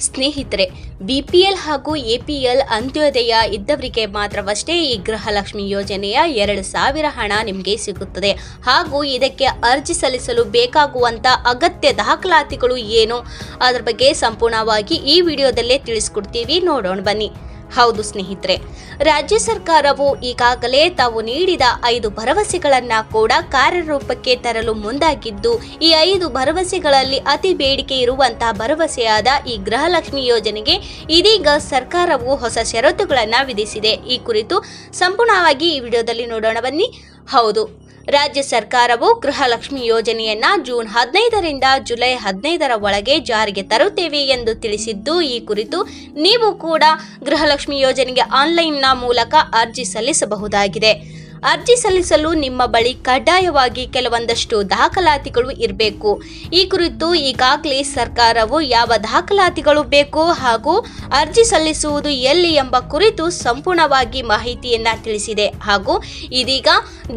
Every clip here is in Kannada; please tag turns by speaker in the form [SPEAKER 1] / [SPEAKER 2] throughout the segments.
[SPEAKER 1] ಸ್ನೇಹಿತರೆ, ಬಿಪಿಎಲ್ ಹಾಗೂ ಎಪಿಎಲ್ ಅಂತ್ಯೋದಯ ಇದ್ದವರಿಗೆ ಮಾತ್ರವಷ್ಟೇ ಈ ಗೃಹಲಕ್ಷ್ಮಿ ಯೋಜನೆಯ ಎರಡು ಸಾವಿರ ಹಣ ನಿಮಗೆ ಸಿಗುತ್ತದೆ. ಹಾಗೂ ಇದಕ್ಕೆ ಅರ್ಜಿ ಸಲ್ಲಿಸಲು ಬೇಕಾಗುವಂಥ ಅಗತ್ಯ ದಾಖಲಾತಿಗಳು ಏನು? ಅದರ ಬಗ್ಗೆ ಸಂಪೂರ್ಣವಾಗಿ ಈ ವಿಡಿಯೋದಲ್ಲೇ ತಿಳಿಸ್ಕೊಡ್ತೀವಿ. ನೋಡೋಣ ಬನ್ನಿ. ಹೌದು ಸ್ನೇಹಿತರೆ, ರಾಜ್ಯ ಸರ್ಕಾರವು ಈಗಾಗಲೇ ತಾವು ನೀಡಿದ ಐದು ಭರವಸೆಗಳನ್ನ ಕೂಡ ಕಾರ್ಯರೂಪಕ್ಕೆ ತರಲು ಮುಂದಾಗಿದ್ದು, ಈ ಐದು ಭರವಸೆಗಳಲ್ಲಿ ಅತಿ ಬೇಡಿಕೆ ಇರುವಂತಹ ಭರವಸೆಯಾದ ಈ ಗೃಹಲಕ್ಷ್ಮಿ ಯೋಜನೆಗೆ ಇದೀಗ ಸರ್ಕಾರವು ಹೊಸ ಷರತ್ತುಗಳನ್ನು ವಿಧಿಸಿದೆ. ಈ ಕುರಿತು ಸಂಪೂರ್ಣವಾಗಿ ಈ ವಿಡಿಯೋದಲ್ಲಿ ನೋಡೋಣ ಬನ್ನಿ. ಹೌದು ರಾಜ್ಯ ಸರ್ಕಾರವು ಗೃಹಲಕ್ಷ್ಮಿ ಯೋಜನೆಯನ್ನ ಜೂನ್ ಹದಿನೈದರಿಂದ ಜುಲೈ ಹದಿನೈದರ ಒಳಗೆ ಜಾರಿಗೆ ತರುತ್ತೇವೆ ಎಂದು ತಿಳಿಸಿದ್ದು, ಈ ಕುರಿತು ನೀವು ಕೂಡ ಗೃಹಲಕ್ಷ್ಮಿ ಯೋಜನೆಗೆ ಆನ್ಲೈನ್ನ ಮೂಲಕ ಅರ್ಜಿ ಸಲ್ಲಿಸಬಹುದಾಗಿದೆ. ಅರ್ಜಿ ಸಲ್ಲಿಸಲು ನಿಮ್ಮ ಬಳಿ ಕಡ್ಡಾಯವಾಗಿ ಕೆಲವೊಂದಷ್ಟು ದಾಖಲಾತಿಗಳು ಇರಬೇಕು. ಈ ಕುರಿತು ಈಗಾಗಲೇ ಸರ್ಕಾರವು ಯಾವ ದಾಖಲಾತಿಗಳು ಬೇಕು ಹಾಗೂ ಅರ್ಜಿ ಸಲ್ಲಿಸುವುದು ಎಲ್ಲಿ ಎಂಬ ಕುರಿತು ಸಂಪೂರ್ಣವಾಗಿ ಮಾಹಿತಿಯನ್ನ ತಿಳಿಸಿದೆ ಹಾಗೂ ಇದೀಗ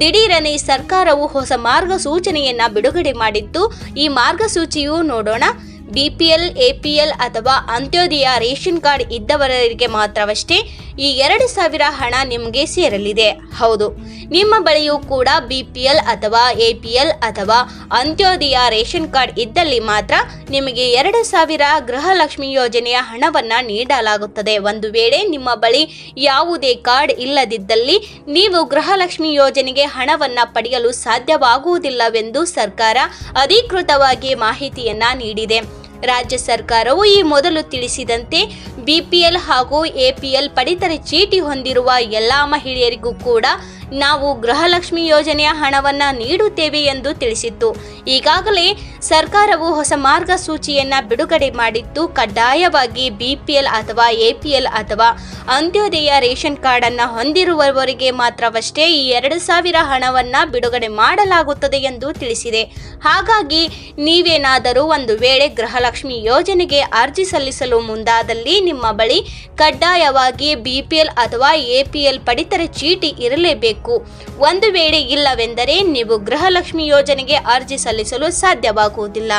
[SPEAKER 1] ದಿಢೀರನೆ ಸರ್ಕಾರವು ಹೊಸ ಮಾರ್ಗಸೂಚನೆಯನ್ನ ಬಿಡುಗಡೆ ಮಾಡಿದ್ದು, ಈ ಮಾರ್ಗಸೂಚಿಯು ನೋಡೋಣ. ಬಿಪಿಎಲ್ ಎಪಿಎಲ್ ಅಥವಾ ಅಂತ್ಯೋದಯ ರೇಷನ್ ಕಾರ್ಡ್ ಇದ್ದವರಿಗೆ ಮಾತ್ರವಷ್ಟೇ ಈ ಎರಡು ಸಾವಿರ ಹಣ ನಿಮಗೆ ಸೇರಲಿದೆ. ಹೌದು, ನಿಮ್ಮ ಬಳಿಯೂ ಕೂಡ ಬಿ ಪಿ ಎಲ್ ಅಥವಾ ಎ ಪಿ ಎಲ್ ಅಥವಾ ಅಂತ್ಯೋದಯ ರೇಷನ್ ಕಾರ್ಡ್ ಇದ್ದಲ್ಲಿ ಮಾತ್ರ ನಿಮಗೆ ಎರಡು ಸಾವಿರ ಗೃಹಲಕ್ಷ್ಮಿ ಯೋಜನೆಯ ಹಣವನ್ನು ನೀಡಲಾಗುತ್ತದೆ. ಒಂದು ವೇಳೆ ನಿಮ್ಮ ಬಳಿ ಯಾವುದೇ ಕಾರ್ಡ್ ಇಲ್ಲದಿದ್ದಲ್ಲಿ ನೀವು ಗೃಹಲಕ್ಷ್ಮಿ ಯೋಜನೆಗೆ ಹಣವನ್ನು ಪಡೆಯಲು ಸಾಧ್ಯವಾಗುವುದಿಲ್ಲವೆಂದು ಸರ್ಕಾರ ಅಧಿಕೃತವಾಗಿ ಮಾಹಿತಿಯನ್ನು ನೀಡಿದೆ. ರಾಜ್ಯ ಸರ್ಕಾರವು ಈ ಮೊದಲು ತಿಳಿಸಿದಂತೆ ಬಿಪಿಎಲ್ ಹಾಗೂ ಎಪಿಎಲ್ ಪಡಿತರ ಚೀಟಿ ಹೊಂದಿರುವ ಎಲ್ಲ ಮಹಿಳೆಯರಿಗೂ ಕೂಡ ನಾವು ಗೃಹಲಕ್ಷ್ಮಿ ಯೋಜನೆಯ ಹಣವನ್ನು ನೀಡುತ್ತೇವೆ ಎಂದು ತಿಳಿಸಿತ್ತು. ಈಗಾಗಲೇ ಸರ್ಕಾರವು ಹೊಸ ಮಾರ್ಗಸೂಚಿಯನ್ನ ಬಿಡುಗಡೆ ಮಾಡಿದ್ದು, ಕಡ್ಡಾಯವಾಗಿ ಬಿಪಿಎಲ್ ಅಥವಾ ಎಪಿಎಲ್ ಅಥವಾ ಅಂತ್ಯೋದಯ ರೇಷನ್ ಕಾರ್ಡ್ ಅನ್ನ ಹೊಂದಿರುವವರಿಗೆ ಮಾತ್ರವಷ್ಟೇ ಈ ಎರಡು ಸಾವಿರ ಹಣವನ್ನ ಬಿಡುಗಡೆ ಮಾಡಲಾಗುತ್ತದೆ ಎಂದು ತಿಳಿಸಿದೆ. ಹಾಗಾಗಿ ನೀವೇನಾದರೂ ಒಂದು ವೇಳೆ ಗೃಹಲಕ್ಷ್ಮಿ ಯೋಜನೆಗೆ ಅರ್ಜಿ ಸಲ್ಲಿಸಲು ಮುಂದಾದಲ್ಲಿ ನಿಮ್ಮ ಬಳಿ ಕಡ್ಡಾಯವಾಗಿ ಬಿಪಿಎಲ್ ಅಥವಾ ಎಪಿಎಲ್ ಪಡಿತರ ಚೀಟಿ ಇರಲೇಬೇಕು. ಒಂದು ವೇಳೆ ಇಲ್ಲವೆಂದರೆ ನೀವು ಗೃಹಲಕ್ಷ್ಮಿ ಯೋಜನೆಗೆ ಅರ್ಜಿ ಸಲ್ಲಿಸಲು ಸಾಧ್ಯವಾಗುವುದಿಲ್ಲ.